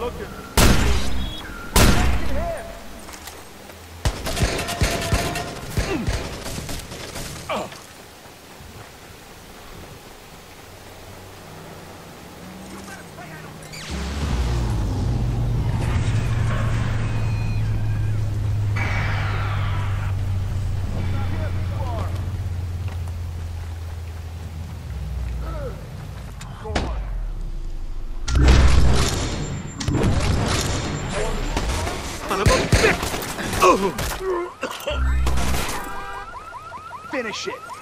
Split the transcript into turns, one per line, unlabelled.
looking.
son of a bitch! Finish it!